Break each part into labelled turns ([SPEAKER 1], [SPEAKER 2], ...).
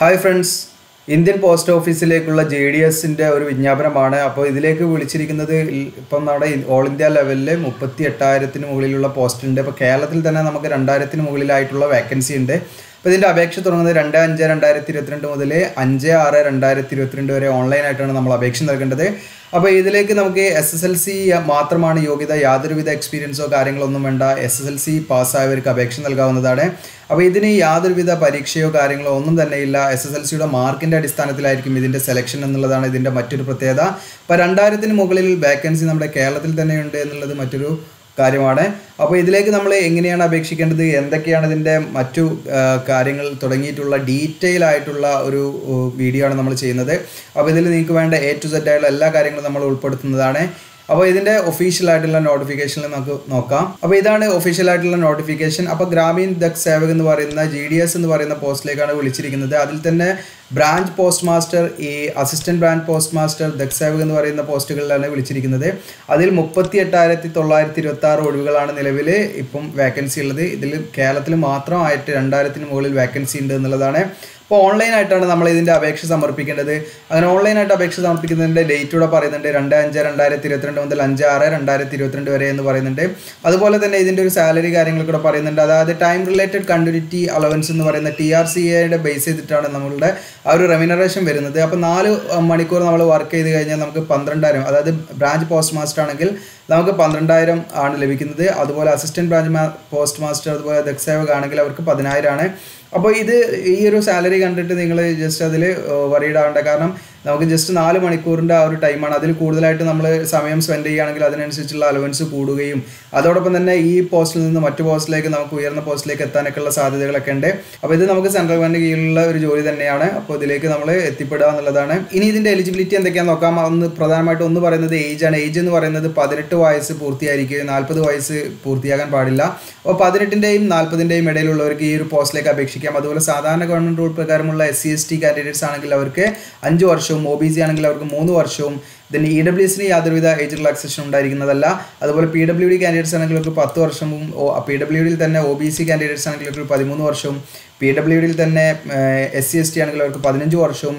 [SPEAKER 1] Hi friends Indian post ഓഫീസിലേക്കുള്ള J D എസിന്റെ ഒരു വിജ്ഞാപനമാണ്. അപ്പോൾ ഇതിലേക്ക് വിളിച്ചിരിക്കുന്നത് ഇപ്പം നമ്മുടെ ഓൾ ഇന്ത്യ ലെവലിൽ മുപ്പത്തി എട്ടായിരത്തിന് മുകളിലുള്ള പോസ്റ്റുണ്ട് അപ്പോൾ കേരളത്തിൽ തന്നെ നമുക്ക് രണ്ടായിരത്തിന് മുകളിലായിട്ടുള്ള വേക്കൻസി ഉണ്ട്. അപ്പോൾ ഇതിന്റെ അപേക്ഷ തുടങ്ങുന്നത് രണ്ട് അഞ്ച് രണ്ടായിരത്തി ഇരുപത്തിരണ്ട് മുതൽ അഞ്ച് ആറ് രണ്ടായിരത്തി ഇരുപത്തിരണ്ട് വരെ ഓൺലൈനായിട്ടാണ് നമ്മൾ അപേക്ഷ നൽകേണ്ടത്. അപ്പോൾ ഇതിലേക്ക് നമുക്ക് എസ് എസ് എൽ സി മാത്രമാണ് യോഗ്യത യാതൊരുവിധ എക്സ്പീരിയൻസോ കാര്യങ്ങളൊന്നും വേണ്ട. എസ് എസ് എൽ സി പാസ്സായവർക്ക് അപേക്ഷ നൽകാവുന്നതാണ്. അപ്പോൾ ഇതിന് യാതൊരുവിധ പരീക്ഷയോ കാര്യങ്ങളോ ഒന്നും തന്നെ ഇല്ല. എസ് എസ് എൽ സിയുടെ മാർക്കിന്റെ അടിസ്ഥാനത്തിലായിരിക്കും ഇതിന്റെ സെലക്ഷൻ എന്നുള്ളതാണ് ഇതിന്റെ മറ്റൊരു പ്രത്യേകത. അപ്പോൾ രണ്ടായിരത്തിന് മുകളിൽ വേക്കൻസി നമ്മുടെ കേരളത്തിൽ തന്നെയുണ്ട് എന്നുള്ളത് മറ്റൊരു കാര്യമാണ്. അപ്പോൾ ഇതിലേക്ക് നമ്മൾ എങ്ങനെയാണ് അപേക്ഷിക്കേണ്ടത്? എന്തൊക്കെയാണ് ഇതിന്റെ മറ്റു കാര്യങ്ങൾ തുടങ്ങിയിട്ടുള്ള ഡീറ്റെയിൽ ആയിട്ടുള്ള ഒരു വീഡിയോ ആണ് നമ്മൾ ചെയ്യുന്നത്. അപ്പോൾ ഇതിൽ നിങ്ങൾക്ക് വേണ്ട എ ടു സെറ്റ് ആയിട്ടുള്ള എല്ലാ കാര്യങ്ങളും നമ്മൾ ഉൾപ്പെടുത്തുന്നതാണ്. അപ്പോൾ ഇതിന്റെ ഒഫീഷ്യൽ ആയിട്ടുള്ള നോട്ടിഫിക്കേഷനിൽ നമുക്ക് നോക്കാം. അപ്പോൾ ഇതാണ് ഒഫീഷ്യൽ ആയിട്ടുള്ള നോട്ടിഫിക്കേഷൻ അപ്പോൾ ഗ്രാമീൺ ദക് സേവക് എന്ന് പറയുന്ന ജി ഡി എസ് എന്ന് പറയുന്ന പോസ്റ്റിലേക്കാണ് വിളിച്ചിരിക്കുന്നത്. അതിൽ തന്നെ ബ്രാഞ്ച് പോസ്റ്റ് മാസ്റ്റർ ഈ assistant branch postmaster Dak Sevak എന്ന് പറയുന്ന പോസ്റ്റുകളിലാണ് വിളിച്ചിരിക്കുന്നത്. അതിൽ മുപ്പത്തി എട്ടായിരത്തി തൊള്ളായിരത്തി ഇരുപത്തി ആറ് ഒഴിവുകളാണ് നിലവിൽ ഇപ്പം വേക്കൻസി ഉള്ളത്. ഇതിൽ കേരളത്തിൽ മാത്രമായിട്ട് രണ്ടായിരത്തിന് മുകളിൽ വേക്കൻസി ഉണ്ട് എന്നുള്ളതാണ് അപ്പോൾ ഓൺലൈനായിട്ടാണ് നമ്മൾ ഇതിന്റെ അപേക്ഷ സമർപ്പിക്കേണ്ടത്. അങ്ങനെ ഓൺലൈനായിട്ട് അപേക്ഷ സമർപ്പിക്കുന്നതിന്റെ ഡേറ്റ് ഇവിടെ പറയുന്നുണ്ട് രണ്ട് അഞ്ച് രണ്ടായിരത്തി ഇരുപത്തിരണ്ട് മുതൽ അഞ്ച് ആറ് രണ്ടായിരത്തി ഇരുപത്തിരണ്ട് വരെ എന്ന് പറയുന്നുണ്ട്. അതുപോലെ തന്നെ ഇതിന്റെ ഒരു സാലറി കാര്യങ്ങൾ കൂടെ പറയുന്നുണ്ട്. അതായത് ടൈം റിലേറ്റഡ് കണ്ടിന്യൂറ്റി അലവൻസ് എന്ന് പറയുന്ന ടി ആർ സി എയുടെ ബേസ് ചെയ്തിട്ടാണ് നമ്മളുടെ ആ ഒരു റെമിനറേഷൻ വരുന്നത്. അപ്പോൾ നാല് മണിക്കൂർ നമ്മൾ വർക്ക് ചെയ്ത് കഴിഞ്ഞാൽ നമുക്ക് പന്ത്രണ്ടായിരം അതായത് ബ്രാഞ്ച് പോസ്റ്റ് മാസ്റ്റർ ആണെങ്കിൽ നമുക്ക് പന്ത്രണ്ടായിരം ആണ് ലഭിക്കുന്നത്. അതുപോലെ അസിസ്റ്റന്റ് ബ്രാഞ്ച് പോസ്റ്റ് മാസ്റ്റർ അതുപോലെ ദക്സേവക് ആണെങ്കിൽ അവർക്ക് പതിനായിരം ആണ്. അപ്പോൾ ഇത് ഈ ഒരു സാലറി കണ്ടിട്ട് നിങ്ങൾ ജസ്റ്റ് അതിൽ വറീഡ് ആവേണ്ട. കാരണം നമുക്ക് ജസ്റ്റ് നാല് മണിക്കൂറിന്റെ ആ ഒരു ടൈമാണ് അതിൽ കൂടുതലായിട്ട് നമ്മൾ സമയം സ്പെൻഡ് ചെയ്യുകയാണെങ്കിൽ അതിനനുസരിച്ചുള്ള അലവൻസ് കൂടുകയും അതോടൊപ്പം തന്നെ ഈ പോസ്റ്റിൽ നിന്ന് മറ്റു പോസ്റ്റിലേക്ക് നമുക്ക് ഉയർന്ന പോസ്റ്റിലേക്ക് എത്താനൊക്കെയുള്ള സാധ്യതകളൊക്കെ ഉണ്ട്. അപ്പോൾ ഇത് നമുക്ക് സെൻട്രൽ ഗവൺമെന്റ് കീഴിലുള്ള ഒരു ജോലി തന്നെയാണ്. അപ്പോൾ ഇതിലേക്ക് നമ്മൾ എത്തിപ്പെടുക എന്നുള്ളതാണ്. ഇനി ഇതിന്റെ എലിജിബിലിറ്റി എന്തൊക്കെയാണെന്ന് നോക്കാം. ഒന്ന് പ്രധാനമായിട്ട് ഒന്ന് പറയുന്നത് ഏജ് ആണ്. ഏജ് എന്ന് പറയുന്നത് പതിനെട്ട് വയസ്സ് പൂർത്തിയായിരിക്കുകയും നാൽപ്പത് വയസ്സ് പൂർത്തിയാകാൻ പാടില്ല. അപ്പോൾ പതിനെട്ടിന്റെയും നാൽപ്പതിന്റെയും ഇടയിലുള്ളവർക്ക് ഈ ഒരു പോസ്റ്റിലേക്ക് അപേക്ഷിക്കാം. അതുപോലെ സാധാരണ ഗവൺമെന്റ് റൂൾ പ്രകാരമുള്ള S C S T candidates ആണെങ്കിൽ അവർക്ക് അഞ്ച് വർഷവും ഒ ബി സി ആണെങ്കിൽ അവർക്ക് മൂന്ന് വർഷവും ദെൻ ഇ ഡബ്ല്യു എസിന് യാതൊരുവിധ ഏജ് റിലാക്സേഷൻ ഉണ്ടായിരിക്കുന്നതല്ല. അതുപോലെ പി ഡബ്ല്യു ഡി കാൻഡിഡേറ്റ്സ് ആണെങ്കിൽ അവർക്ക് പത്ത് വർഷവും പി ഡബ്ല്യു ഡിയിൽ തന്നെ ഒ ബി സി കാൻഡിഡേറ്റ്സ് ആണെങ്കിൽ അവർക്ക് പതിമൂന്ന് വർഷവും പി ഡബ്ല്യു ഡിയിൽ തന്നെ എസ് സി എസ് ടി ആണെങ്കിൽ അവർക്ക് പതിനഞ്ച് വർഷവും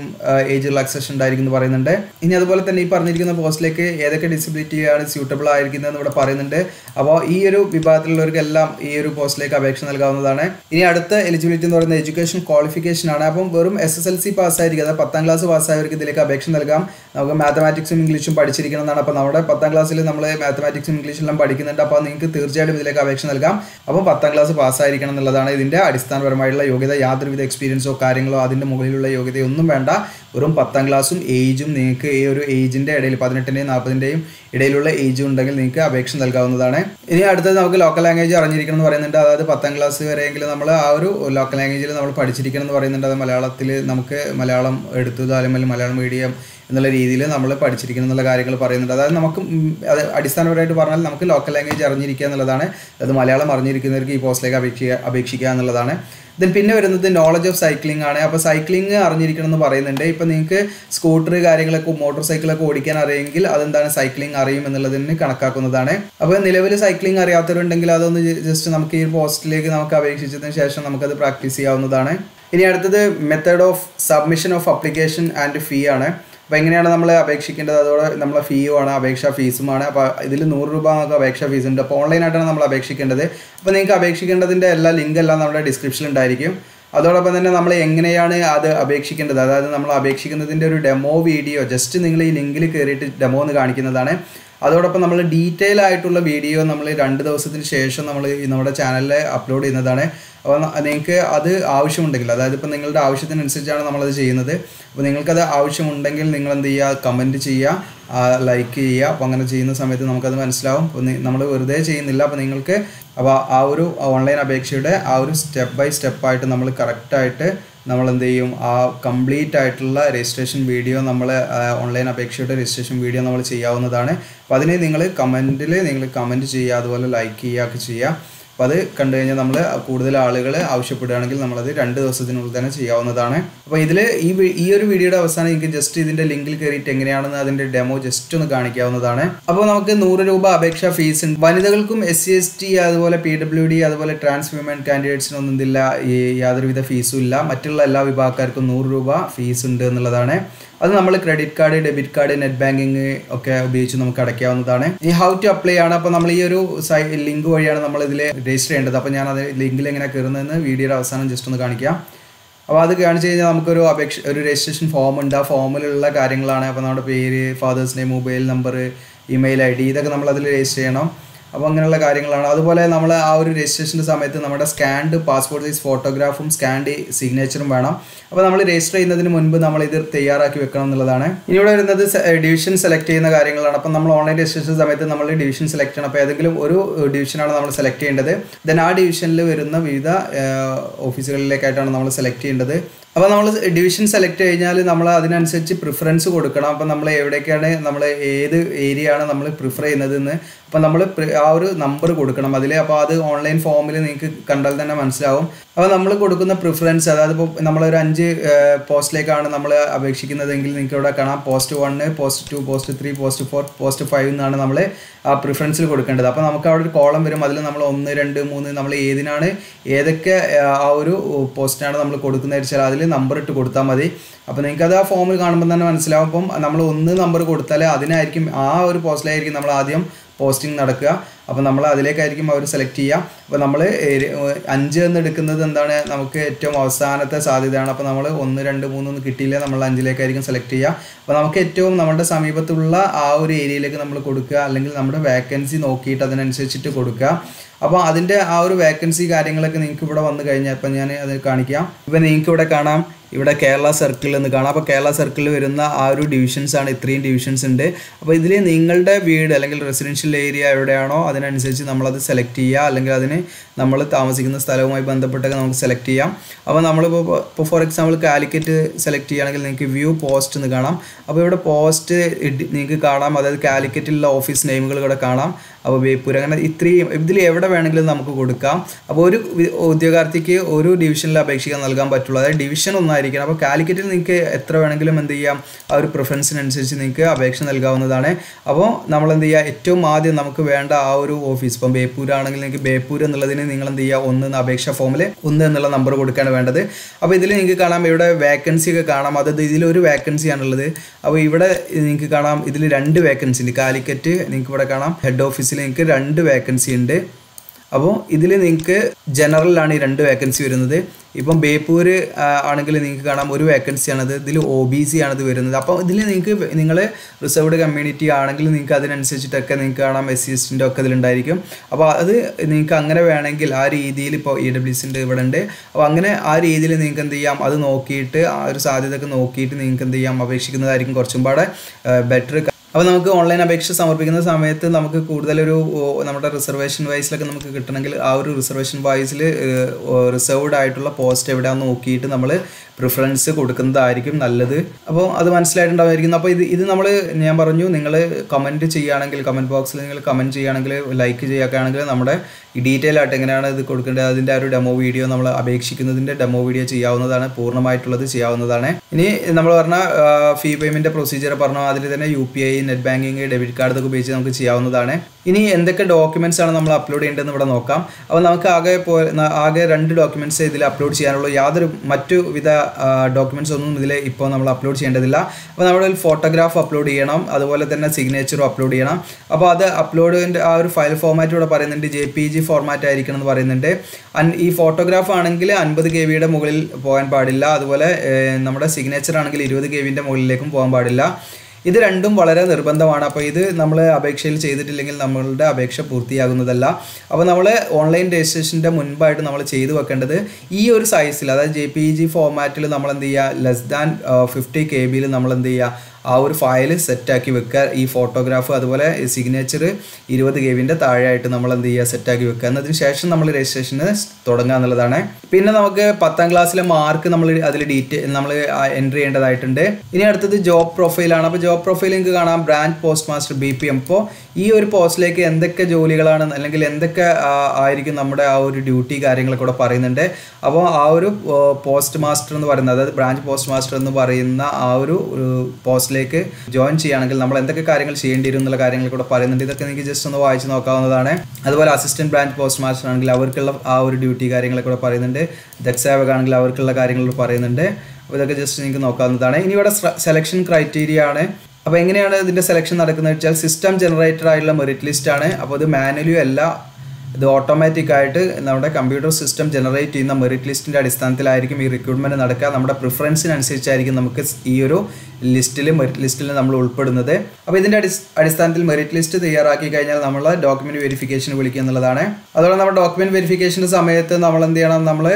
[SPEAKER 1] ഏജ് റിലാക്സേഷൻ ഉണ്ടായിരിക്കും എന്ന് പറയുന്നുണ്ട്. ഇനി അതുപോലെ തന്നെ ഈ പറഞ്ഞിരിക്കുന്ന പോസ്റ്റിലേക്ക് ഏതൊക്കെ ഡിസബിലിറ്റിയാണ് സ്യൂട്ടബിൾ ആയിരിക്കുന്നതെന്ന് ഇവിടെ പറയുന്നുണ്ട്. അപ്പോൾ ഈ ഒരു വിഭാഗത്തിലുള്ളവർക്കെല്ലാം ഈ ഒരു പോസ്റ്റിലേക്ക് അപേക്ഷ നൽകാവുന്നതാണ്. ഇനി അടുത്ത എലിജിബിലിറ്റി എന്ന് പറയുന്നത് എഡ്യൂക്കേഷൻ ക്വാളിഫിക്കേഷൻ ആണ്. അപ്പം വെറും എസ് എസ് എൽ സി പാസ്സായിരിക്കും അതായത് പത്താം ക്ലാസ് പാസ്സായവർക്ക് ഇതിലേക്ക് അപേക്ഷ നൽകാം. നമുക്ക് മാത്തമാറ്റിക്സും ഇംഗ്ലീഷും പഠിച്ചിരിക്കണം എന്നാണ്. അപ്പോൾ നമ്മുടെ പത്താം ക്ലാസ്സിൽ നമ്മൾ മാത്തമാറ്റിക്സും ഇംഗ്ലീഷും എല്ലാം പഠിക്കുന്നുണ്ട്. അപ്പോൾ നിങ്ങൾക്ക് തീർച്ചയായിട്ടും ഇതിലേക്ക് അപേക്ഷ നൽകാം. അപ്പോൾ പത്താം ക്ലാസ് പാസ്സായിരിക്കണം എന്നുള്ളതാണ് ഇതിന്റെ അടിസ്ഥാനപരമായിട്ടുള്ള യോഗ്യത യാതൊരുവിധ എക്സ്പീരിയൻസോ കാര്യങ്ങളോ അതിന്റെ മുകളിലുള്ള യോഗ്യതയൊന്നും വേണ്ട. വെറും പത്താം ക്ലാസ്സും ഏജും നിങ്ങൾക്ക് ഈ ഒരു ഏജിന്റെ ഇടയിൽ പതിനെട്ടിന്റെയും നാൽപ്പതിന്റെയും ഇടയിലുള്ള ഏജ് ഉണ്ടെങ്കിൽ നിങ്ങൾക്ക് അപേക്ഷ നൽകാവുന്നതാണ്. ഇനി അടുത്തത് നമുക്ക് ലോക്കൽ ലാംഗ്വേജ് അറിഞ്ഞിരിക്കണം എന്ന് പറയുന്നുണ്ട്. അതായത് പത്താം ക്ലാസ് വരെയെങ്കിലും നമ്മൾ ആ ഒരു ലോക്കൽ ലാംഗ്വേജിൽ നമ്മൾ പഠിച്ചിരിക്കണം എന്ന് പറയുന്നുണ്ട്. അത് മലയാളത്തിൽ നമുക്ക് മലയാളം എടുത്തത് അല്ലെങ്കിൽ മലയാളം മീഡിയം എന്നുള്ള രീതിയിൽ നമ്മൾ പഠിച്ചിരിക്കണം എന്നുള്ള കാര്യങ്ങൾ പറയുന്നുണ്ട്. അതായത് നമുക്ക് അത് അടിസ്ഥാനപരമായിട്ട് പറഞ്ഞാൽ നമുക്ക് ലോക്കൽ ലാംഗ്വേജ് അറിഞ്ഞിരിക്കുക എന്നുള്ളതാണ്. അത് മലയാളം അറിഞ്ഞിരിക്കുന്നവർക്ക് ഈ പോസ്റ്റിലേക്ക് അപേക്ഷിക്കുക അപേക്ഷിക്കുക എന്നുള്ളതാണ്. ദെൻ പിന്നെ വരുന്നത് നോളജ് ഓഫ് സൈക്ലിംഗ് ആണ്. അപ്പോൾ സൈക്ലിംഗ് അറിഞ്ഞിരിക്കണം എന്ന് പറയുന്നുണ്ട്. ഇപ്പോൾ നിങ്ങൾക്ക് സ്കൂട്ടർ കാര്യങ്ങളൊക്കെ മോട്ടോർ സൈക്കിളൊക്കെ ഓടിക്കാൻ അറിയെങ്കിൽ അതെന്താണ് സൈക്ലിംഗ് അറിയും എന്നുള്ളതിന് കണക്കാക്കുന്നതാണ്. അപ്പോൾ നിലവിൽ സൈക്ലിംഗ് അറിയാത്തവരുണ്ടെങ്കിൽ അതൊന്ന് ജസ്റ്റ് നമുക്ക് ഈ പോസ്റ്റിലേക്ക് നമുക്ക് അപേക്ഷിച്ചതിന് ശേഷം നമുക്കത് പ്രാക്ടീസ് ചെയ്യാവുന്നതാണ്. ഇനി അടുത്തത് method of submission of application and fee ആണ്. അപ്പോൾ എങ്ങനെയാണ് നമ്മൾ അപേക്ഷിക്കേണ്ടത്? അതോടെ നമ്മളെ ഫീയുമാണ് അപേക്ഷാ ഫീസുമാണ് അപ്പോൾ ഇതിൽ നൂറ് രൂപ നമുക്ക് അപേക്ഷാ ഫീസ് ഉണ്ട്. അപ്പോൾ ഓൺലൈനായിട്ടാണ് നമ്മൾ അപേക്ഷിക്കേണ്ടത്. അപ്പോൾ നിങ്ങൾക്ക് അപേക്ഷിക്കേണ്ടതിന്റെ എല്ലാ ലിങ്ക് എല്ലാം നമ്മുടെ ഡിസ്ക്രിപ്ഷനിൽ ഉണ്ടായിരിക്കും. അതോടൊപ്പം തന്നെ നമ്മൾ എങ്ങനെയാണ് അത് അപേക്ഷിക്കേണ്ടത്? അതായത് നമ്മൾ അപേക്ഷിക്കുന്നതിന്റെ ഒരു ഡെമോ വീഡിയോ ജസ്റ്റ് നിങ്ങൾ ഈ ലിങ്കിൽ കയറിയിട്ട് ഡെമോ എന്ന് കാണിക്കുന്നതാണ്. അതോടൊപ്പം നമ്മൾ ഡീറ്റെയിൽ ആയിട്ടുള്ള വീഡിയോ നമ്മൾ രണ്ട് ദിവസത്തിന് ശേഷം നമ്മൾ നമ്മുടെ ചാനലിൽ അപ്ലോഡ് ചെയ്യുന്നതാണ്. അപ്പോൾ നിങ്ങൾക്ക് അത് ആവശ്യമുണ്ടെങ്കിൽ അതായത് ഇപ്പോൾ നിങ്ങളുടെ ആവശ്യത്തിനനുസരിച്ചാണ് നമ്മളത് ചെയ്യുന്നത്. അപ്പോൾ നിങ്ങൾക്കത് ആവശ്യമുണ്ടെങ്കിൽ നിങ്ങൾ എന്ത് ചെയ്യുക? കമന്റ് ചെയ്യുക ലൈക്ക് ചെയ്യുക. അപ്പോൾ അങ്ങനെ ചെയ്യുന്ന സമയത്ത് നമുക്കത് മനസ്സിലാവും. അപ്പോൾ നമ്മൾ വെറുതെ ചെയ്യുന്നില്ല. അപ്പോൾ നിങ്ങൾക്ക് അപ്പോൾ ആ ഒരു ഓൺലൈൻ അപേക്ഷയുടെ ആ ഒരു സ്റ്റെപ്പ് ബൈ സ്റ്റെപ്പായിട്ട് നമ്മൾ കറക്റ്റായിട്ട് നമ്മൾ എന്ത് ചെയ്യും ആ കംപ്ലീറ്റ് ആയിട്ടുള്ള രജിസ്ട്രേഷൻ വീഡിയോ നമ്മൾ ഓൺലൈൻ അപേക്ഷയുടെ രജിസ്ട്രേഷൻ വീഡിയോ നമ്മൾ ചെയ്യാവുന്നതാണ്. അപ്പോൾ അതിന് നിങ്ങൾ കമന്റിൽ നിങ്ങൾ കമന്റ് ചെയ്യുക അതുപോലെ ലൈക്ക് ചെയ്യുക ഒക്കെ ചെയ്യുക. അപ്പോൾ അത് കണ്ടു കഴിഞ്ഞാൽ നമ്മൾ കൂടുതൽ ആളുകൾ ആവശ്യപ്പെടുകയാണെങ്കിൽ നമ്മളത് രണ്ട് ദിവസത്തിനുള്ളിൽ തന്നെ ചെയ്യാവുന്നതാണ്. അപ്പോൾ ഇതിൽ ഈ ഈ ഒരു വീഡിയോയുടെ അവസാനം എനിക്ക് ജസ്റ്റ് ഇതിന്റെ ലിങ്കിൽ കയറിയിട്ട് എങ്ങനെയാണെന്ന് അതിന്റെ ഡെമോ ജസ്റ്റ് ഒന്ന് കാണിക്കാവുന്നതാണ്. അപ്പോൾ നമുക്ക് നൂറ് രൂപ അപേക്ഷാ ഫീസ് ഉണ്ട്. വനിതകൾക്കും എസ് സി എസ് ടി അതുപോലെ പി ഡബ്ല്യു ഡി അതുപോലെ ട്രാൻസ് വിമൻ കാൻഡിഡേറ്റ്സിനൊന്നും ഇതില്ല ഈ യാതൊരുവിധ ഫീസും ഇല്ല. മറ്റുള്ള എല്ലാ വിഭാഗക്കാർക്കും നൂറ് രൂപ ഫീസ് ഉണ്ട് എന്നുള്ളതാണ്. അത് നമ്മൾ credit card debit card net banking ഒക്കെ ഉപയോഗിച്ച് നമുക്ക് അടയ്ക്കാവുന്നതാണ്. ഈ ഹൗ ടു അപ്ലൈ ആണ്. അപ്പോൾ നമ്മൾ ഈ ഒരു ലിങ്ക് വഴിയാണ് നമ്മൾ ഇതിൽ രജിസ്റ്റർ ചെയ്യേണ്ടത്. അപ്പോൾ ഞാൻ അത് ലിങ്കിൽ എങ്ങനെ കയറുന്നതെന്ന് വീഡിയോയുടെ അവസാനം ജസ്റ്റ് ഒന്ന് കാണിക്കാം. അപ്പോൾ അത് കാണിച്ചു കഴിഞ്ഞാൽ നമുക്കൊരു അപേക്ഷ ഒരു രജിസ്ട്രേഷൻ ഫോം ഉണ്ട്. ആ ഫോമിലുള്ള കാര്യങ്ങളാണ്. അപ്പോൾ നമ്മുടെ പേര് father's name mobile number email I D ഇതൊക്കെ നമ്മൾ അതിൽ രജിസ്റ്റർ ചെയ്യണം. അപ്പോൾ അങ്ങനെയുള്ള കാര്യങ്ങളാണ്. അതുപോലെ നമ്മൾ ആ ഒരു രജിസ്ട്രേഷന്റെ സമയത്ത് നമ്മുടെ സ്കാൻഡ് പാസ്പോർട്ട് സൈസ് ഫോട്ടോഗ്രാഫും സ്കാൻഡ് സിഗ്നേച്ചറും വേണം. അപ്പോൾ നമ്മൾ രജിസ്റ്റർ ചെയ്യുന്നതിന് മുൻപ് നമ്മൾ ഇത് തയ്യാറാക്കി വെക്കണം എന്നുള്ളതാണ്. ഇനി വരുന്നത് ഡിവിഷൻ സെലക്ട് ചെയ്യുന്ന കാര്യങ്ങളാണ്. അപ്പം നമ്മൾ ഓൺലൈൻ രജിസ്ട്രേഷൻ സമയത്ത് നമ്മൾ ഡിവിഷൻ സെലക്ട് ചെയ്യണം. അപ്പോൾ ഏതെങ്കിലും ഒരു ഡിവിഷനാണ് നമ്മൾ സെലക്ട് ചെയ്യേണ്ടത്. ദെൻ ആ ഡിവിഷനിൽ വരുന്ന വിവിധ ഓഫീസുകളിലേക്കായിട്ടാണ് നമ്മൾ സെലക്ട് ചെയ്യേണ്ടത്. അപ്പോൾ നമ്മൾ ഡിവിഷൻ സെലക്ട് കഴിഞ്ഞാൽ നമ്മൾ അതിനനുസരിച്ച് പ്രിഫറൻസ് കൊടുക്കണം. അപ്പോൾ നമ്മൾ എവിടേക്കാണ് നമ്മൾ ഏത് ഏരിയ ആണ് നമ്മൾ പ്രിഫർ ചെയ്യുന്നതെന്ന് അപ്പോൾ നമ്മൾ ആ ഒരു നമ്പർ കൊടുക്കണം. അതിൽ അപ്പോൾ അത് ഓൺലൈൻ ഫോമിൽ നിങ്ങൾക്ക് കണ്ടാൽ തന്നെ മനസ്സിലാവും. അപ്പോൾ നമ്മൾ കൊടുക്കുന്ന പ്രിഫറൻസ് അതായത് ഇപ്പോൾ നമ്മളൊരു അഞ്ച് പോസ്റ്റിലേക്കാണ് നമ്മൾ അപേക്ഷിക്കുന്നതെങ്കിൽ നിങ്ങൾക്ക് ഇവിടെ കാണാം. Post one post two post three post four post five എന്നാണ് നമ്മൾ ആ പ്രിഫറൻസിൽ കൊടുക്കേണ്ടത്. അപ്പോൾ നമുക്ക് അവിടെ ഒരു കോളം വരും. അതിൽ നമ്മൾ ഒന്ന് രണ്ട് മൂന്ന് നമ്മൾ ഏതിനാണ് ഏതൊക്കെ ആ, ഒരു പോസ്റ്റാണ് നമ്മൾ കൊടുക്കുന്നത് വെച്ചാൽ അതിൽ നമ്പർ ഇട്ട് കൊടുത്താൽ മതി. അപ്പോൾ നിങ്ങൾക്ക് അത് ആ ഫോമിൽ കാണുമ്പോൾ തന്നെ മനസ്സിലാവും. അപ്പം നമ്മൾ ഒന്ന് നമ്പർ കൊടുത്താൽ അതിനായിരിക്കും ആ ഒരു പോസ്റ്റിലായിരിക്കും നമ്മൾ ആദ്യം പോസ്റ്റിംഗ് നടക്കുക. അപ്പോൾ നമ്മൾ അതിലേക്കായിരിക്കും അവർ സെലക്ട് ചെയ്യുക. അപ്പോൾ നമ്മൾ അഞ്ച് എന്ന് എടുക്കുന്നത് എന്താണ്? നമുക്ക് ഏറ്റവും അവസാനത്തെ സാധ്യതയാണ്. അപ്പോൾ നമ്മൾ ഒന്ന് രണ്ട് മൂന്നൊന്നും കിട്ടിയില്ല. നമ്മൾ അഞ്ചിലേക്കായിരിക്കും സെലക്ട് ചെയ്യുക. അപ്പോൾ നമുക്ക് ഏറ്റവും നമ്മുടെ സമീപത്തുള്ള ആ ഒരു ഏരിയയിലേക്ക് നമ്മൾ കൊടുക്കുക. അല്ലെങ്കിൽ നമ്മുടെ വേക്കൻസി നോക്കിയിട്ട് അതിനനുസരിച്ചിട്ട് കൊടുക്കുക. അപ്പോൾ അതിന്റെ ആ ഒരു വേക്കൻസി കാര്യങ്ങളൊക്കെ നിങ്ങൾക്ക് ഇവിടെ വന്നു കഴിഞ്ഞാൽ ഇപ്പം ഞാൻ അത് കാണിക്കാം. ഇപ്പം നിങ്ങൾക്ക് ഇവിടെ കാണാം. ഇവിടെ കേരള സർക്കിൾ എന്ന് കാണാം. അപ്പോൾ കേരള സർക്കിളിൽ വരുന്ന ആ ഒരു ഡിവിഷൻസ് ആണ് ഇത്രയും ഡിവിഷൻസ് ഉണ്ട്. അപ്പോൾ ഇതിൽ നിങ്ങളുടെ വീട് അല്ലെങ്കിൽ റെസിഡൻഷ്യൽ ഏരിയ എവിടെയാണോ അതിനനുസരിച്ച് നമ്മളത് സെലക്ട് ചെയ്യുക. അല്ലെങ്കിൽ അതിന് നമ്മൾ താമസിക്കുന്ന സ്ഥലവുമായി ബന്ധപ്പെട്ടൊക്കെ നമുക്ക് സെലക്ട് ചെയ്യാം. അപ്പോൾ നമ്മളിപ്പോൾ ഇപ്പോൾ ഫോർ എക്സാമ്പിൾ കാലിക്കറ്റ് സെലക്ട് ചെയ്യുകയാണെങ്കിൽ നിങ്ങൾക്ക് വ്യൂ പോസ്റ്റ് എന്ന് കാണാം. അപ്പോൾ ഇവിടെ പോസ്റ്റ് നിങ്ങൾക്ക് കാണാം. അതായത് കാലിക്കറ്റിലുള്ള ഓഫീസ് നെയിമുകൾ ഇവിടെ കാണാം. അപ്പോൾ ബേപ്പൂർ അങ്ങനെ ഇത്രയും ഇതിൽ എവിടെ വേണമെങ്കിലും നമുക്ക് കൊടുക്കാം. അപ്പോൾ ഒരു ഉദ്യോഗാർത്ഥിക്ക് ഒരു ഡിവിഷനിൽ അപേക്ഷിക്കാൻ നൽകാൻ പറ്റുള്ളൂ. അതായത് ഡിവിഷൻ ഒന്നായിരിക്കണം അപ്പോൾ കാലിക്കറ്റിൽ നിങ്ങൾക്ക് എത്ര വേണമെങ്കിലും എന്ത് ചെയ്യാം? ആ ഒരു പ്രിഫറൻസിനനുസരിച്ച് നിങ്ങൾക്ക് അപേക്ഷ നൽകാവുന്നതാണ്. അപ്പോൾ നമ്മൾ എന്ത് ചെയ്യുക? ഏറ്റവും ആദ്യം നമുക്ക് വേണ്ട ആ ഒരു ഓഫീസ് ഇപ്പം ബേപ്പൂർ ആണെങ്കിൽ നിങ്ങൾക്ക് ബേപ്പൂർ എന്നുള്ളതിന് നിങ്ങൾ എന്ത് ചെയ്യുക? ഒന്ന് അപേക്ഷാ ഫോമിൽ ഒന്ന് എന്നുള്ള നമ്പർ കൊടുക്കുകയാണ് വേണ്ടത്. അപ്പോൾ ഇതിൽ നിങ്ങൾക്ക് കാണാം ഇവിടെ വേക്കൻസി ഒക്കെ കാണാം. അതായത് ഇതിലൊരു വേക്കൻസിയാണുള്ളത് അപ്പോൾ ഇവിടെ നിങ്ങൾക്ക് കാണാം ഇതിൽ രണ്ട് വേക്കൻസി ഉണ്ട്. കാലിക്കറ്റ് നിങ്ങൾക്ക് ഇവിടെ കാണാം. ഹെഡ് ഓഫീസിൽ നിങ്ങൾക്ക് രണ്ട് വേക്കൻസി ഉണ്ട്. അപ്പോൾ ഇതിൽ നിങ്ങൾക്ക് ജനറലാണ് ഈ രണ്ട് വേക്കൻസി വരുന്നത്. ഇപ്പം ബേപ്പൂർ ആണെങ്കിൽ നിങ്ങൾക്ക് കാണാം ഒരു വേക്കൻസി ആണത് ഇതിൽ ഒ ബി സി ആണത് വരുന്നത്. അപ്പോൾ ഇതിൽ നിങ്ങൾക്ക് നിങ്ങൾ റിസർവ്ഡ് കമ്മ്യൂണിറ്റി ആണെങ്കിൽ നിങ്ങൾക്ക് അതിനനുസരിച്ചിട്ടൊക്കെ നിങ്ങൾക്ക് കാണാം എസ് സി എസ് ടിന്റെ ഒക്കെ ഇതിലുണ്ടായിരിക്കും. അപ്പോൾ അത് നിങ്ങൾക്ക് അങ്ങനെ വേണമെങ്കിൽ ആ രീതിയിൽ ഇപ്പോൾ ഇ ഡബ്ല്യു സിന്റെ ഇവിടെ ഉണ്ട്. അപ്പോൾ അങ്ങനെ ആ രീതിയിൽ നിങ്ങൾക്ക് എന്ത് ചെയ്യാം? അത് നോക്കിയിട്ട് ആ ഒരു സാധ്യതയൊക്കെ നോക്കിയിട്ട് നിങ്ങൾക്ക് എന്ത് ചെയ്യാം? അപേക്ഷിക്കുന്നതായിരിക്കും കുറച്ചും പാടെ ബെറ്റർ അപ്പോൾ നമുക്ക് ഓൺലൈൻ അപേക്ഷ സമർപ്പിക്കുന്ന സമയത്ത് നമുക്ക് കൂടുതലൊരു നമ്മുടെ റിസർവേഷൻ വൈസിലൊക്കെ നമുക്ക് കിട്ടണമെങ്കിൽ ആ ഒരു റിസർവേഷൻ വൈസിൽ റിസർവ്ഡ് ആയിട്ടുള്ള പോസ്റ്റ് എവിടെയാണെന്ന് നോക്കിയിട്ട് നമ്മൾ പ്രിഫറൻസ് കൊടുക്കുന്നതായിരിക്കും നല്ലത്. അപ്പോൾ അത് മനസ്സിലായിട്ടുണ്ടാവുമായിരിക്കും. അപ്പോൾ ഇത് ഇത് നമ്മൾ ഞാൻ പറഞ്ഞു നിങ്ങൾ കമന്റ് ചെയ്യുകയാണെങ്കിൽ കമന്റ് ബോക്സിൽ നിങ്ങൾ കമന്റ് ചെയ്യുകയാണെങ്കിൽ ലൈക്ക് ചെയ്യുകയാണെങ്കിൽ നമ്മുടെ ഡീറ്റെയിൽ ആയിട്ട് എങ്ങനെയാണ് ഇത് കൊടുക്കേണ്ടത് അതിന്റെ ഒരു ഡെമോ വീഡിയോ നമ്മൾ അപേക്ഷിക്കുന്നതിന്റെ ഡെമോ വീഡിയോ ചെയ്യാവുന്നതാണ് പൂർണമായിട്ടുള്ളത് ചെയ്യാവുന്നതാണ്. ഇനി നമ്മൾ പറഞ്ഞ ഫീ പേയ്മെന്റ് പ്രൊസീജിയർ പറഞ്ഞു അതിൽ തന്നെ U P I net banking debit card ഒക്കെ ഉപയോഗിച്ച് നമുക്ക് ചെയ്യാവുന്നതാണ്. ഇനി എന്തൊക്കെ ഡോക്യുമെന്റ്സ് ആണ് നമ്മൾ അപ്ലോഡ് ചെയ്യേണ്ടതെന്ന് ഇവിടെ നോക്കാം. അപ്പോൾ നമുക്ക് ആകെ പോ- ആകെ രണ്ട് ഡോക്യുമെന്റ്സ് ഇതിൽ അപ്ലോഡ് ചെയ്യാനുള്ളൂ. യാതൊരു മറ്റു വിധ ഡോക്യുമെന്റ്സ് ഒന്നും ഇതിൽ ഇപ്പോൾ നമ്മൾ അപ്ലോഡ് ചെയ്യേണ്ടതില്ല. അപ്പോൾ നമ്മുടെ ഒരു ഫോട്ടോഗ്രാഫ് അപ്ലോഡ് ചെയ്യണം. അതുപോലെ തന്നെ സിഗ്നേച്ചറും അപ്ലോഡ് ചെയ്യണം. അപ്പോൾ അത് അപ്ലോഡിന്റെ ആ ഒരു ഫയൽ ഫോമാറ്റ് ഇവിടെ പറയുന്നുണ്ട്. ജെ പി ജി ഫോർമാറ്റ് ആയിരിക്കണം എന്ന് പറയുന്നുണ്ട്. ഈ ഫോട്ടോഗ്രാഫ് ആണെങ്കിൽ അൻപത് കെ വിയുടെ മുകളിൽ പോകാൻ പാടില്ല. അതുപോലെ നമ്മുടെ സിഗ്നേച്ചർ ആണെങ്കിൽ ഇരുപത് കെ വിന്റെ മുകളിലേക്കും പോകാൻ പാടില്ല. ഇത് രണ്ടും വളരെ നിർബന്ധമാണ്. അപ്പോൾ ഇത് നമ്മൾ അപേക്ഷയിൽ ചെയ്തിട്ടില്ലെങ്കിൽ നമ്മളുടെ അപേക്ഷ പൂർത്തിയാകുന്നതല്ല. അപ്പോൾ നമ്മൾ ഓൺലൈൻ രജിസ്ട്രേഷന്റെ മുൻപായിട്ട് നമ്മൾ ചെയ്തു വെക്കേണ്ടത് ഈ ഒരു സൈസിൽ അതായത് ജെ പി ജി ഫോമാറ്റിൽ നമ്മൾ എന്ത് ചെയ്യുക ലെസ് ദാൻ ഫിഫ്റ്റി കെ ബിയിൽ നമ്മൾ എന്ത് ചെയ്യുക ആ ഒരു ഫയൽ സെറ്റാക്കി വെക്കുക. ഈ ഫോട്ടോഗ്രാഫ് അതുപോലെ സിഗ്നേച്ചർ ഇരുപത് കെ വിന്റെ താഴെയായിട്ട് നമ്മൾ എന്ത് ചെയ്യുക? സെറ്റാക്കി വെക്കുക. എന്നതിന് ശേഷം നമ്മൾ രജിസ്ട്രേഷന് തുടങ്ങുക എന്നുള്ളതാണ്. പിന്നെ നമുക്ക് പത്താം ക്ലാസ്സിലെ മാർക്ക് നമ്മൾ അതിൽ ഡീറ്റെയിൽ നമ്മൾ എൻട്രി ചെയ്യേണ്ടതായിട്ടുണ്ട്. ഇനി അടുത്തത് ജോബ് പ്രൊഫൈലാണ് അപ്പോൾ ജോബ് പ്രൊഫൈൽ നിങ്ങൾക്ക് കാണാം. Brand postmaster B P M ഇപ്പോൾ ഈ ഒരു പോസ്റ്റിലേക്ക് എന്തൊക്കെ ജോലികളാണ് അല്ലെങ്കിൽ എന്തൊക്കെ ആയിരിക്കും നമ്മുടെ ആ ഒരു ഡ്യൂട്ടി കാര്യങ്ങളൊക്കെ ഇവിടെ പറയുന്നുണ്ട്. അപ്പോൾ ആ ഒരു പോസ്റ്റ് മാസ്റ്റർ എന്ന് പറയുന്നത് അതായത് ബ്രാഞ്ച് പോസ്റ്റ് മാസ്റ്റർ എന്ന് പറയുന്ന ആ ഒരു പോസ്റ്റിലേക്ക് ജോയിൻ ചെയ്യുകയാണെങ്കിൽ നമ്മൾ എന്തൊക്കെ കാര്യങ്ങൾ ചെയ്യേണ്ടി വരും എന്നുള്ള കാര്യങ്ങൾ കൂടെ പറയുന്നുണ്ട്. ഇതൊക്കെ നിങ്ങൾക്ക് ജസ്റ്റ് ഒന്ന് വായിച്ച് നോക്കാവുന്നതാണ്. അതുപോലെ അസിസ്റ്റന്റ് ബ്രാഞ്ച് പോസ്റ്റ് മാസ്റ്റർ ആണെങ്കിൽ അവർക്കുള്ള ആ ഒരു ഡ്യൂട്ടി കാര്യങ്ങളൊക്കെ കൂടെ പറയുന്നുണ്ട്. ദക്ഷാവക ആണെങ്കിൽ അവർക്കുള്ള കാര്യങ്ങൾ പറയുന്നുണ്ട്. ഇതൊക്കെ ജസ്റ്റ് നിങ്ങൾക്ക് നോക്കാവുന്നതാണ്. ഇനി ഇവിടെ സെലക്ഷൻ ക്രൈറ്റീരിയ ആണ്. അപ്പോൾ എങ്ങനെയാണ് ഇതിന്റെ സെലക്ഷൻ നടക്കുന്നത് വെച്ചാൽ സിസ്റ്റം ജനറേറ്റഡ് ആയിട്ടുള്ള മെറിറ്റ് ലിസ്റ്റ് ആണ്. അപ്പോൾ ഇത് മാനുവലി അല്ല ഇത് ഓട്ടോമാറ്റിക് ആയിട്ട് നമ്മുടെ കമ്പ്യൂട്ടർ സിസ്റ്റം ജനറേറ്റ് ചെയ്യുന്ന മെറിറ്റ് ലിസ്റ്റിന്റെ അടിസ്ഥാനത്തിലായിരിക്കും ഈ റിക്രൂട്ട്മെന്റ് നടക്കുക. നമ്മുടെ പ്രിഫറൻസിനനുസരിച്ചായിരിക്കും നമുക്ക് ഈ ഒരു ലിസ്റ്റിൽ മെറിറ്റ് ലിസ്റ്റിൽ നമ്മൾ ഉൾപ്പെടുന്നത്. അപ്പോൾ ഇതിന്റെ അടി അടിസ്ഥാനത്തിൽ മെറിറ്റ് ലിസ്റ്റ് തയ്യാറാക്കി കഴിഞ്ഞാൽ നമ്മൾ ഡോക്യുമെന്റ് വെരിഫിക്കേഷൻ വിളിക്കുക എന്നുള്ളതാണ്. അതുപോലെ നമ്മുടെ ഡോക്യുമെന്റ് വെരിഫിക്കേഷന്റെ സമയത്ത് നമ്മൾ എന്ത് ചെയ്യണം? നമ്മൾ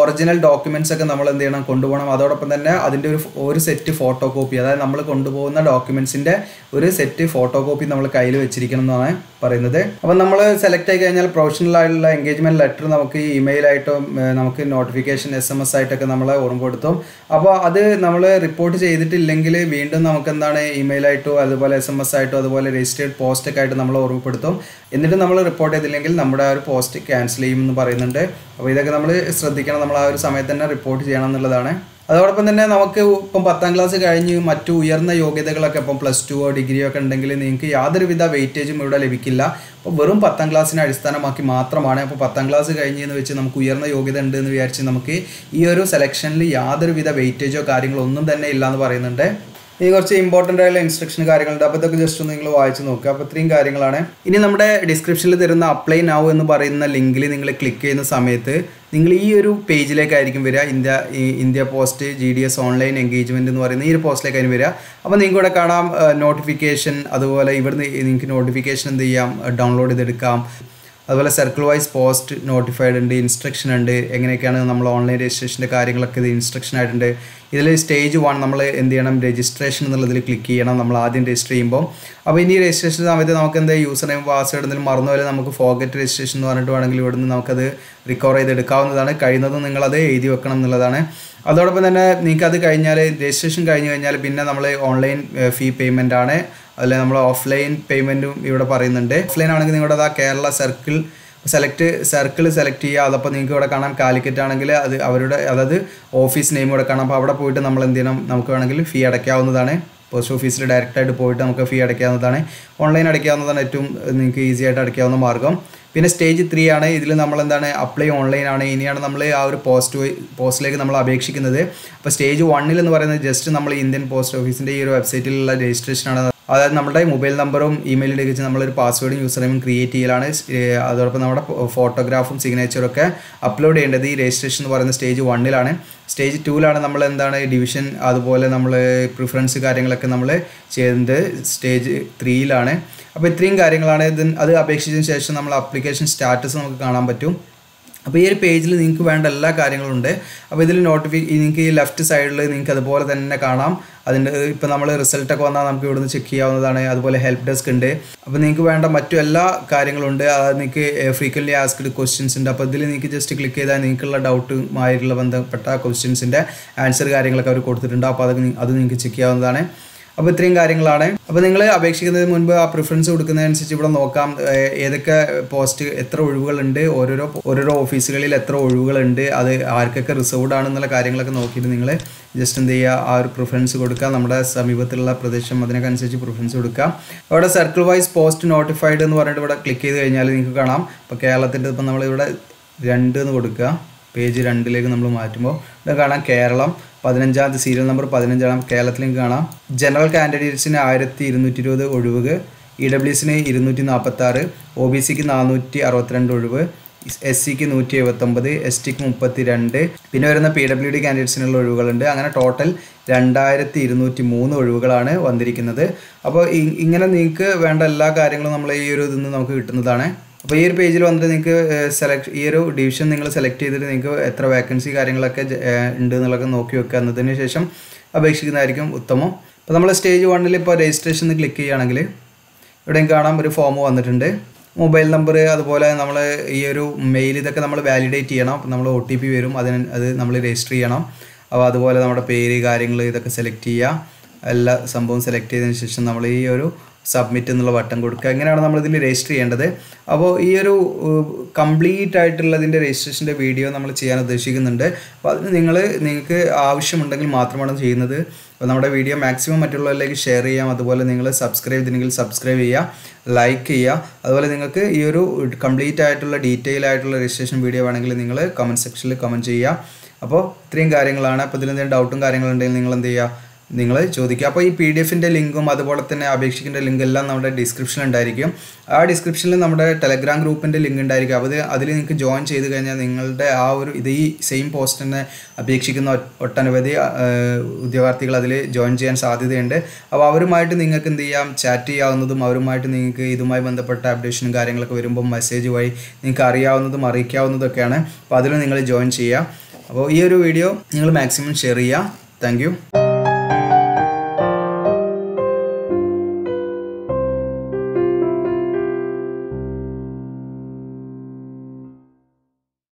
[SPEAKER 1] ഒറിജിനൽ ഡോക്യുമെന്റ്സ് ഒക്കെ നമ്മൾ എന്ത് ചെയ്യണം? കൊണ്ടുപോകണം. അതോടൊപ്പം തന്നെ അതിന്റെ ഒരു ഒരു സെറ്റ് ഫോട്ടോ കോപ്പി അതായത് നമ്മൾ കൊണ്ടുപോകുന്ന ഡോക്യുമെന്റ്സിന്റെ ഒരു സെറ്റ് ഫോട്ടോ കോപ്പി നമ്മൾ കയ്യിൽ വെച്ചിരിക്കണം എന്നാണ്. പറയുന്നത്. അപ്പം നമ്മൾ സെലക്ട് ആയി കഴിഞ്ഞാൽ പ്രൊഫഷണൽ ആയിട്ടുള്ള എൻഗേജ്മെന്റ് ലെറ്റർ നമുക്ക് ഇമെയിൽ ആയിട്ടും നമുക്ക് നോട്ടിഫിക്കേഷൻ എസ് എം എസ് ആയിട്ടൊക്കെ നമ്മളെ ഓർമ്മപ്പെടുത്തും അപ്പോൾ അത് നമ്മൾ റിപ്പോർട്ട് ചെയ്തിട്ടില്ലെങ്കിൽ വീണ്ടും നമുക്ക് എന്താണ് ഇമെയിൽ ആയിട്ടോ അതുപോലെ എസ് എം എസ് ആയിട്ടോ അതുപോലെ രജിസ്റ്റേർഡ് പോസ്റ്റ് ഒക്കെ ആയിട്ട് നമ്മൾ ഓർമ്മപ്പെടുത്തും എന്നിട്ട് നമ്മൾ റിപ്പോർട്ട് ചെയ്തില്ലെങ്കിൽ നമ്മുടെ ആ ഒരു പോസ്റ്റ് ക്യാൻസൽ ചെയ്യും എന്ന് പറയുന്നുണ്ട്. അപ്പോൾ ഇതൊക്കെ നമ്മൾ ശ്രദ്ധിക്കണം. നമ്മൾ ആ ഒരു സമയത്ത് തന്നെ റിപ്പോർട്ട് ചെയ്യണം എന്നുള്ളതാണ്. അതോടൊപ്പം തന്നെ നമുക്ക് ഇപ്പം പത്താം ക്ലാസ് കഴിഞ്ഞ് മറ്റു ഉയർന്ന യോഗ്യതകളൊക്കെ ഇപ്പം പ്ലസ് ടുവോ ഡിഗ്രിയോ ഒക്കെ ഉണ്ടെങ്കിൽ നിങ്ങൾക്ക് യാതൊരുവിധ വെയിറ്റേജും ഇവിടെ ലഭിക്കില്ല. അപ്പോൾ വെറും പത്താം ക്ലാസ്സിനെ അടിസ്ഥാനമാക്കി മാത്രമാണ്. അപ്പോൾ പത്താം ക്ലാസ് കഴിഞ്ഞ് എന്ന് വെച്ച് നമുക്ക് ഉയർന്ന യോഗ്യത ഉണ്ട് എന്ന് വിചാരിച്ച് നമുക്ക് ഈ ഒരു സെലക്ഷനിൽ യാതൊരുവിധ വെയിറ്റേജോ കാര്യങ്ങളോ ഒന്നും തന്നെ ഇല്ല എന്ന് പറയുന്നുണ്ട്. ഇനി കുറച്ച് ഇമ്പോർട്ടന്റ് ആയിട്ടുള്ള ഇൻസ്ട്രക്ഷൻ കാര്യങ്ങളുണ്ട്. അപ്പോൾ ഇതൊക്കെ ജസ്റ്റ് ഒന്ന് നിങ്ങൾ വായിച്ച് നോക്കുക അപ്പോൾ ഇത്രയും കാര്യങ്ങളാണ്. ഇനി നമ്മുടെ ഡിസ്ക്രിപ്ഷനിൽ തരുന്ന അപ്ലൈ നൗ എന്ന് പറയുന്ന ലിങ്കിൽ നിങ്ങൾ ക്ലിക്ക് ചെയ്യുന്ന സമയത്ത് നിങ്ങൾ ഈ ഒരു പേജിലേക്കായിരിക്കും വരിക. India India post G D S online engagement എന്ന് പറയുന്ന ഈ ഒരു പോസ്റ്റിലേക്കായിരിക്കും വരിക. അപ്പോൾ നിങ്ങൾക്ക് ഇവിടെ കാണാം നോട്ടിഫിക്കേഷൻ അതുപോലെ ഇവിടുന്ന് നിങ്ങൾക്ക് നോട്ടിഫിക്കേഷൻ എന്ത് ചെയ്യാം ഡൗൺലോഡ് ചെയ്തെടുക്കാം. അതുപോലെ സർക്കിൾ വൈസ് പോസ്റ്റ് നോട്ടിഫൈഡ് ഉണ്ട് ഇൻസ്ട്രക്ഷൻ ഉണ്ട് എങ്ങനെയൊക്കെയാണ് നമ്മൾ ഓൺലൈൻ രജിസ്ട്രേഷന്റെ കാര്യങ്ങളൊക്കെ ഇത് ഇൻസ്ട്രക്ഷൻ ആയിട്ടുണ്ട്. ഇതിൽ സ്റ്റേജ് വൺ നമ്മൾ എന്ത് ചെയ്യണം? രജിസ്ട്രേഷൻ എന്നുള്ളതിൽ ക്ലിക്ക് ചെയ്യണം നമ്മൾ ആദ്യം രജിസ്റ്റർ ചെയ്യുമ്പോൾ അപ്പോൾ ഇനി രജിസ്ട്രേഷൻ സമയത്ത് നമുക്ക് എന്താ യൂസർ നെയിം പാസ്വേഡ് എന്തെങ്കിലും മറന്നു പോലെ നമുക്ക് ഫോഗറ്റ് രജിസ്ട്രേഷൻ എന്ന് പറഞ്ഞിട്ട് വേണമെങ്കിൽ ഇവിടുന്ന് നമുക്കത് റിക്കവർ ചെയ്തെടുക്കാവുന്നതാണ് കഴിയുന്നതും നിങ്ങളത് എഴുതി വെക്കണം എന്നുള്ളതാണ്. അതോടൊപ്പം തന്നെ നിങ്ങൾക്ക് അത് കഴിഞ്ഞാൽ രജിസ്ട്രേഷൻ കഴിഞ്ഞ് കഴിഞ്ഞാൽ പിന്നെ നമ്മൾ ഓൺലൈൻ ഫീ പേയ്മെന്റ് ആണ്. അതിൽ നമ്മൾ ഓഫ്ലൈൻ പേയ്മെന്റും ഇവിടെ പറയുന്നുണ്ട്. ഓഫ്ലൈൻ ആണെങ്കിൽ നിങ്ങളുടെ ആ Kerala circle select circle select ചെയ്യുക. അതപ്പോൾ നിങ്ങൾക്ക് ഇവിടെ കാണാം. കാലിക്കറ്റ് ആണെങ്കിൽ അത് അവരുടെ അതായത് ഓഫീസ് നെയിം ഇവിടെ കാണാം. അപ്പോൾ അവിടെ പോയിട്ട് നമ്മൾ എന്ത് ചെയ്യണം? നമുക്ക് വേണമെങ്കിൽ ഫീ അടയ്ക്കാവുന്നതാണ്. പോസ്റ്റ് ഓഫീസിൽ ഡയറക്റ്റായിട്ട് പോയിട്ട് നമുക്ക് ഫീ അടയ്ക്കാവുന്നതാണ്. ഓൺലൈൻ അടയ്ക്കാവുന്നതാണ് ഏറ്റവും നിങ്ങൾക്ക് ഈസി ആയിട്ട് അടയ്ക്കാവുന്ന മാർഗം പിന്നെ സ്റ്റേജ് ത്രീ ആണ്. ഇതിൽ നമ്മൾ എന്താണ് അപ്ലൈ ഓൺലൈൻ ആണ്. ഇനിയാണ് നമ്മൾ ആ ഒരു പോസ്റ്റ് പോസ്റ്റിലേക്ക് നമ്മൾ അപേക്ഷിക്കുന്നത്. അപ്പോൾ സ്റ്റേജ് വണ്ണിൽ എന്ന് പറയുന്നത് ജസ്റ്റ് നമ്മൾ ഇന്ത്യൻ പോസ്റ്റ് ഓഫീസിന്റെ ഈ ഒരു വെബ്സൈറ്റിലുള്ള രജിസ്ട്രേഷൻ ആണ്. അതായത് നമ്മുടെ മൊബൈൽ നമ്പറും ഇമെയിലും വെച്ച് നമ്മളൊരു പാസ്വേഡും യൂസർ നെയിമും ക്രിയേറ്റ് ചെയ്യലാണ്. അതോടൊപ്പം നമ്മുടെ ഫോട്ടോഗ്രാഫും സിഗ്നേച്ചറും ഒക്കെ അപ്ലോഡ് ചെയ്യേണ്ടത് ഈ രജിസ്ട്രേഷൻ എന്ന് പറയുന്ന സ്റ്റേജ് വണ്ണിലാണ് സ്റ്റേജ് ടൂവിലാണ് നമ്മൾ എന്താണ് ഡിവിഷൻ അതുപോലെ നമ്മൾ പ്രിഫറൻസ് കാര്യങ്ങളൊക്കെ നമ്മൾ ചെയ്യുന്നത് സ്റ്റേജ് ത്രീയിലാണ് അപ്പോൾ ഇത്രയും കാര്യങ്ങളാണ്. ഇത് അത് അപേക്ഷിച്ചതിന് ശേഷം നമ്മൾ അപ്ലിക്കേഷൻ സ്റ്റാറ്റസ് നമുക്ക് കാണാൻ പറ്റും. അപ്പോൾ ഈ ഒരു പേജിൽ നിങ്ങൾക്ക് വേണ്ട എല്ലാ കാര്യങ്ങളും ഉണ്ട്. അപ്പോൾ ഇതിൽ നോട്ടിഫി നിങ്ങൾക്ക് ഈ ലെഫ്റ്റ് സൈഡിൽ നിങ്ങൾക്ക് അതുപോലെ തന്നെ കാണാം. അതിന്റെ ഇപ്പോൾ നമ്മൾ റിസൾട്ടൊക്കെ വന്നാൽ നമുക്ക് ഇവിടുന്ന് ചെക്ക് ചെയ്യാവുന്നതാണ്. അതുപോലെ ഹെൽപ്പ് ഡെസ്ക് ഉണ്ട്. അപ്പോൾ നിങ്ങൾക്ക് വേണ്ട മറ്റു എല്ലാ കാര്യങ്ങളുണ്ട് നിങ്ങൾക്ക് ഫ്രീക്വൻലി ആസ്ക്ഡ് ക്വസ്റ്റ്യൻസ് ഉണ്ട്. അപ്പോൾ ഇതിൽ നിങ്ങൾക്ക് ജസ്റ്റ് ക്ലിക്ക് ചെയ്താൽ നിങ്ങൾക്കുള്ള ഡൗട്ടുമായിട്ടുള്ള ബന്ധപ്പെട്ട ക്വസ്റ്റ്യൻസിന്റെ ആൻസർ കാര്യങ്ങളൊക്കെ അവർ കൊടുത്തിട്ടുണ്ട്. അപ്പോൾ അത് അത് നിങ്ങൾക്ക് ചെക്ക് ചെയ്യാവുന്നതാണ്. അപ്പോൾ ഇത്രയും കാര്യങ്ങളാണ്. അപ്പോൾ നിങ്ങൾ അപേക്ഷിക്കുന്നതിന് മുൻപ് ആ പ്രിഫറൻസ് കൊടുക്കുന്നതനുസരിച്ച് ഇവിടെ നോക്കാം. ഏതൊക്കെ പോസ്റ്റ് എത്ര ഒഴിവുകളുണ്ട്? ഓരോരോ ഓരോരോ ഓഫീസുകളിൽ എത്ര ഒഴിവുകളുണ്ട്? അത് ആർക്കൊക്കെ റിസർവ്ഡ് ആണെന്നുള്ള കാര്യങ്ങളൊക്കെ നോക്കിയിട്ട് നിങ്ങൾ ജസ്റ്റ് എന്ത് ചെയ്യുക ആ ഒരു പ്രിഫറൻസ് കൊടുക്കുക. നമ്മുടെ സമീപത്തുള്ള പ്രദേശം അതിനൊക്കെ അനുസരിച്ച് പ്രിഫറൻസ് കൊടുക്കുക. അവിടെ സർക്കിൾ വൈസ് പോസ്റ്റ് നോട്ടിഫൈഡ് എന്ന് പറഞ്ഞിട്ട് ഇവിടെ ക്ലിക്ക് ചെയ്ത് കഴിഞ്ഞാൽ നിങ്ങൾക്ക് കാണാം. ഇപ്പോൾ കേരളത്തിന്റെ ഇപ്പം നമ്മളിവിടെ രണ്ട് എന്ന് കൊടുക്കുക. പേജ് രണ്ടിലേക്ക് നമ്മൾ മാറ്റുമ്പോൾ ഇവിടെ കാണാം കേരളം. പതിനഞ്ചാമത്തെ സീരിയൽ നമ്പർ പതിനഞ്ചാം കേരളത്തിലേക്ക് കാണാം. ജനറൽ കാൻഡിഡേറ്റ്സിന് ആയിരത്തി ഇരുന്നൂറ്റി ഇരുപത് ഒഴിവ് ഇ ഡബ്ല്യുസിന് ഇരുന്നൂറ്റി നാൽപ്പത്തി ആറ് ഒ ബി സിക്ക് നാനൂറ്റി അറുപത്തിരണ്ട് ഒഴിവ് എസ് സിക്ക് നൂറ്റി എഴുപത്തൊമ്പത് എസ് ടിക്ക് മുപ്പത്തി രണ്ട് പിന്നെ വരുന്ന പി ഡബ്ല്യു ഡി കാൻഡിഡേറ്റ്സിനുള്ള ഒഴിവുകളുണ്ട്. അങ്ങനെ ടോട്ടൽ രണ്ടായിരത്തി ഇരുന്നൂറ്റി മൂന്ന് ഒഴിവുകളാണ് വന്നിരിക്കുന്നത്. അപ്പോൾ ഇങ്ങനെ നിങ്ങൾക്ക് വേണ്ട എല്ലാ കാര്യങ്ങളും നമ്മൾ ഈ ഒരു ഇതിൽ നിന്ന് നമുക്ക് കിട്ടുന്നതാണ്. അപ്പോൾ ഈ ഒരു പേജിൽ വന്നിട്ട് നിങ്ങൾക്ക് സെലക്ട് ഈ ഒരു ഡിവിഷൻ നിങ്ങൾ സെലക്ട് ചെയ്തിട്ട് നിങ്ങൾക്ക് എത്ര വേക്കൻസി കാര്യങ്ങളൊക്കെ ഉണ്ട് എന്നുള്ളതൊക്കെ നോക്കി വെക്കുക. എന്നതിന് ശേഷം അപേക്ഷിക്കുന്നതായിരിക്കും ഉത്തമം. അപ്പോൾ നമ്മൾ സ്റ്റേജ് വണ്ണിൽ ഇപ്പോൾ രജിസ്ട്രേഷൻ ക്ലിക്ക് ചെയ്യുകയാണെങ്കിൽ ഇവിടെയും കാണാം ഒരു ഫോം വന്നിട്ടുണ്ട്. മൊബൈൽ നമ്പർ അതുപോലെ നമ്മൾ ഈ ഒരു മെയിൽ ഇതൊക്കെ നമ്മൾ വാലിഡേറ്റ് ചെയ്യണം. അപ്പോൾ നമ്മൾ ഒ ടി പി വരും. അതിന് അത് നമ്മൾ രജിസ്റ്റർ ചെയ്യണം. അപ്പോൾ അതുപോലെ നമ്മുടെ പേര് കാര്യങ്ങൾ ഇതൊക്കെ സെലക്ട് ചെയ്യുക. എല്ലാ സംഭവം സെലക്ട് ചെയ്തതിന് ശേഷം നമ്മൾ ഈ ഒരു സബ്മിറ്റ് എന്നുള്ള ബട്ടൺ കൊടുക്കുക. എങ്ങനെയാണ് നമ്മൾ ഇതിൽ രജിസ്റ്റർ ചെയ്യേണ്ടത്? അപ്പോൾ ഈ ഒരു കംപ്ലീറ്റ് ആയിട്ടുള്ളതിന്റെ രജിസ്ട്രേഷന്റെ വീഡിയോ നമ്മൾ ചെയ്യാൻ ഉദ്ദേശിക്കുന്നുണ്ട്. അപ്പോൾ അതിന് നിങ്ങൾ നിങ്ങൾക്ക് ആവശ്യമുണ്ടെങ്കിൽ മാത്രമാണ് ചെയ്യുന്നത്. അപ്പോൾ നമ്മുടെ വീഡിയോ മാക്സിമം മറ്റുള്ളവരിലേക്ക് ഷെയർ ചെയ്യാം. അതുപോലെ നിങ്ങൾ സബ്സ്ക്രൈബ് ചെയ്തിട്ടുണ്ടെങ്കിൽ സബ്സ്ക്രൈബ് ചെയ്യുക ലൈക്ക് ചെയ്യുക. അതുപോലെ നിങ്ങൾക്ക് ഈ ഒരു കംപ്ലീറ്റ് ആയിട്ടുള്ള ഡീറ്റെയിൽ ആയിട്ടുള്ള രജിസ്ട്രേഷൻ വീഡിയോ വേണമെങ്കിൽ നിങ്ങൾ കമന്റ് സെക്ഷനിൽ കമന്റ് ചെയ്യുക. അപ്പോൾ ഇത്രയും കാര്യങ്ങളാണ്. അപ്പോൾ ഇതിലെന്തെങ്കിലും ഡൗട്ടും കാര്യങ്ങളുണ്ടെങ്കിൽ നിങ്ങൾ എന്ത് ചെയ്യുക? നിങ്ങൾ ചോദിക്കുക. അപ്പോൾ ഈ പി ഡി എഫിന്റെ ലിങ്കും അതുപോലെ തന്നെ അപേക്ഷിക്കേണ്ട ലിങ്ക് എല്ലാം നമ്മുടെ ഡിസ്ക്രിപ്ഷനിൽ ഉണ്ടായിരിക്കും. ആ ഡിസ്ക്രിപ്ഷനിൽ നമ്മുടെ ടെലഗ്രാം ഗ്രൂപ്പിന്റെ ലിങ്ക് ഉണ്ടായിരിക്കും. അത് അതിൽ നിങ്ങൾക്ക് ജോയിൻ ചെയ്ത് കഴിഞ്ഞാൽ നിങ്ങളുടെ ആ ഒരു ഇത് ഈ സെയിം പോസ്റ്റിനെ അപേക്ഷിക്കുന്ന ഒട്ടനവധി ഉദ്യോഗാർത്ഥികൾ അതിൽ ജോയിൻ ചെയ്യാൻ സാധ്യതയുണ്ട്. അപ്പോൾ അവരുമായിട്ട് നിങ്ങൾക്ക് എന്ത് ചെയ്യാം? ചാറ്റ് ചെയ്യാവുന്നതും അവരുമായിട്ട് നിങ്ങൾക്ക് ഇതുമായി ബന്ധപ്പെട്ട അപ്ഡേഷനും കാര്യങ്ങളൊക്കെ വരുമ്പോൾ മെസ്സേജ് വഴി നിങ്ങൾക്ക് അറിയാവുന്നതും അറിയിക്കാവുന്നതൊക്കെയാണ്. അപ്പോൾ അതിൽ നിങ്ങൾ ജോയിൻ ചെയ്യുക. അപ്പോൾ ഈ ഒരു വീഡിയോ നിങ്ങൾ മാക്സിമം ഷെയർ ചെയ്യുക. താങ്ക്